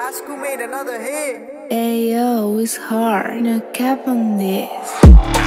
High school made another hit. Ayo, it's hard. No cap on this.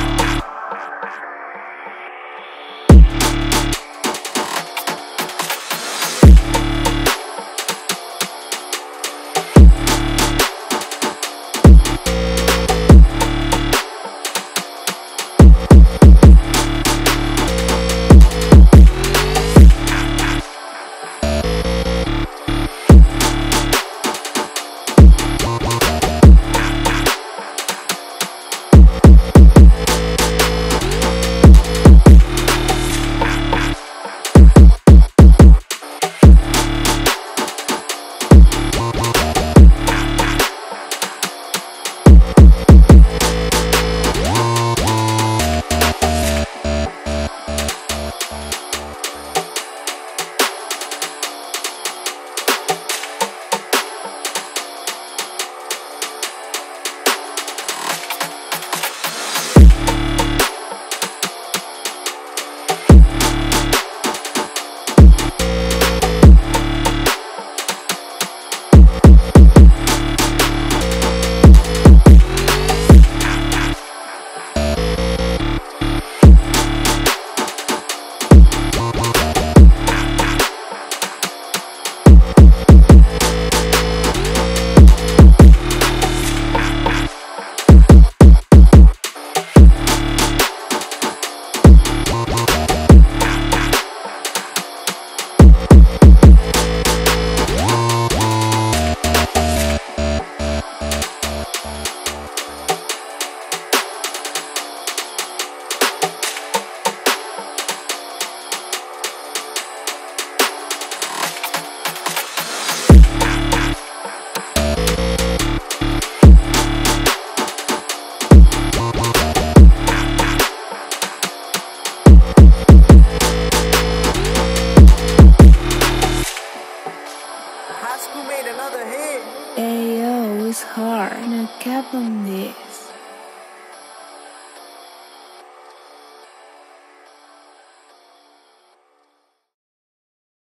Ayo, it's hard. No cap on this.